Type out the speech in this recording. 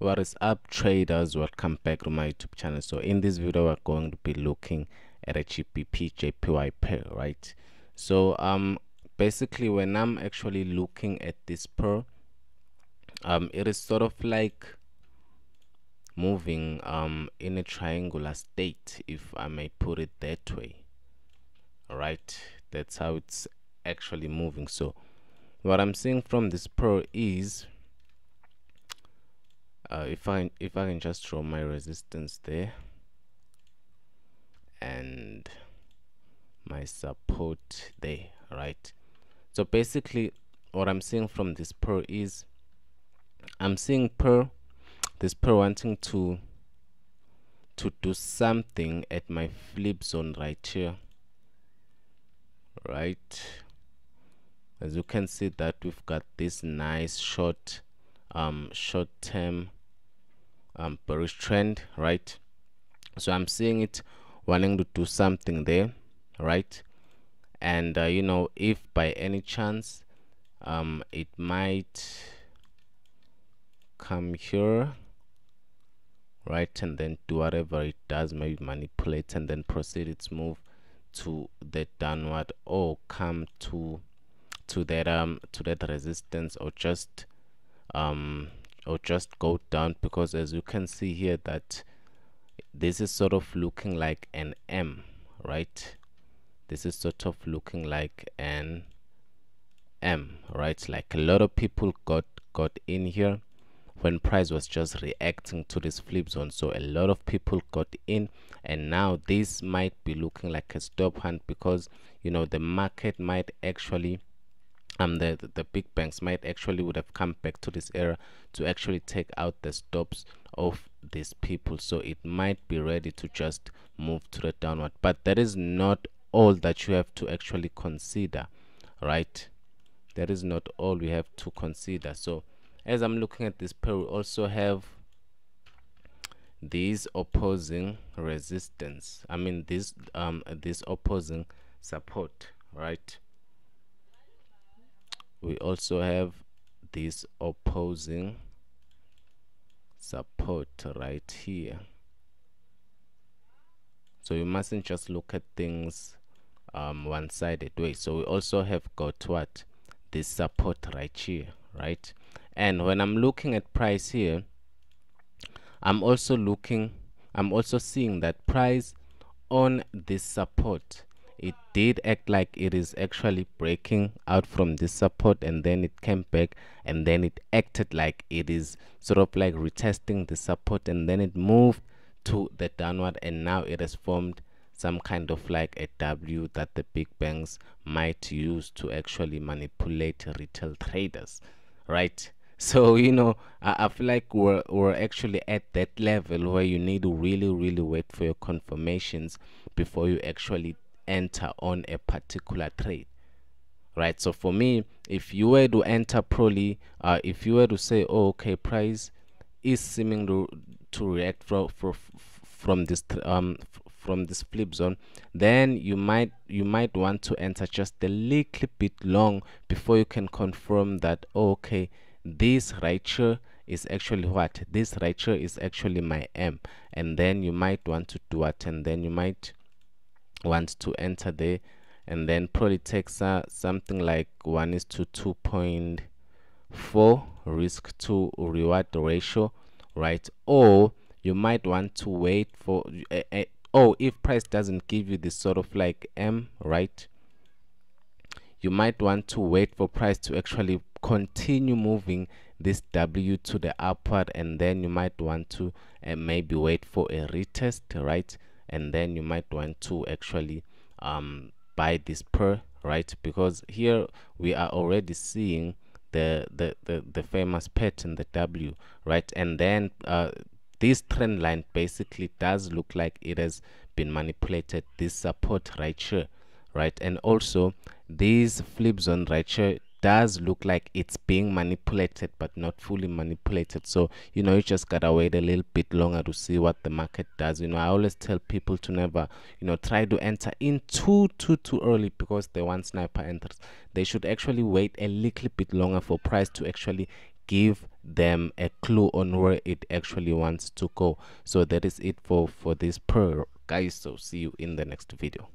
what is up traders welcome back to my youtube channel. So in this video we're going to be looking at a gbp jpy pair right? So um basically when i'm actually looking at this pair um it is sort of like moving um in a triangular state if i may put it that way. Right that's how it's actually moving. So what i'm seeing from this pair is uh, if I if I can just draw my resistance there and my support there right? So basically what I'm seeing from this pair is I'm seeing pair this pair wanting to to do something at my flip zone right here right? As you can see that we've got this nice short um short term um, bearish trend right? So i'm seeing it wanting to do something there right? And uh, you know if by any chance um, it might come here right and then do whatever it does maybe manipulate and then proceed its move to the downward or come to to that um to that resistance or just um or just go down because as you can see here that this is sort of looking like an M right? This is sort of looking like an M right? Like a lot of people got got in here when price was just reacting to this flip zone. So a lot of people got in and now this might be looking like a stop hunt because you know the market might actually um, the, the, the big banks might actually would have come back to this area to actually take out the stops of these people. So it might be ready to just move to the downward. But that is not all that you have to actually consider right? That is not all we have to consider. So as i'm looking at this pair we also have these opposing resistance i mean this um this opposing support right we also have this opposing support right here. So you mustn't just look at things um, one-sided way. So we also have got what? This support right here right? And when I'm looking at price here I'm also looking I'm also seeing that price on this support it did act like it is actually breaking out from this support and then it came back and then it acted like it is sort of like retesting the support and then it moved to the downward and now it has formed some kind of like a W that the big banks might use to actually manipulate retail traders right? So you know I, I, feel like we're, we're actually at that level where you need to really really wait for your confirmations before you actually enter on a particular trade right? So for me if you were to enter probably uh, if you were to say oh okay price is seeming to, to react from from from this um from this flip zone then you might you might want to enter just a little bit long before you can confirm that oh, okay this right here is actually what? This right here is actually my m. And then you might want to do it and then you might want to enter there. And then probably takes uh, something like 1 is to 2.4 risk to reward ratio right? Or you might want to wait for uh, uh, oh if price doesn't give you this sort of like m right? You might want to wait for price to actually continue moving this w to the upward and then you might want to uh, maybe wait for a retest right and then you might want to actually um, buy this pair right? Because here we are already seeing the the the, the famous pattern the w right? And then uh, this trend line basically does look like it has been manipulated this support right here right? And also these flip zone right here does look like it's being manipulated but not fully manipulated. So you know you just gotta wait a little bit longer to see what the market does. You know i always tell people to never you know try to enter in too too too early because the one sniper enters. They should actually wait a little bit longer for price to actually give them a clue on where it actually wants to go. So that is it for for this pro guys. So see you in the next video